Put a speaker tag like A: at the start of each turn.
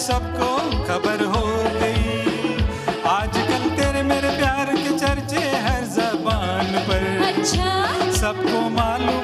A: सबको खबर हो गई। आजकल तेरे मेरे प्यार के चर्चे हर जबान पर।
B: अच्छा।
A: सबको मालूम